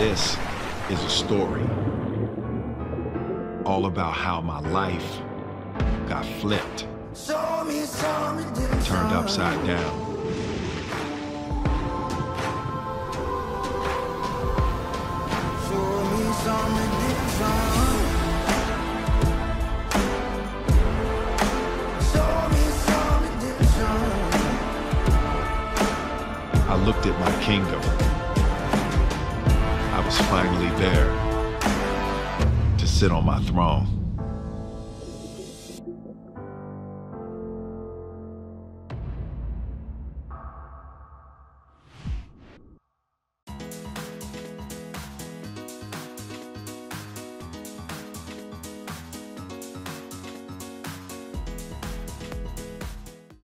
This is a story all about how my life got flipped, turned upside down. I looked at my kingdom. I was finally there to sit on my throne.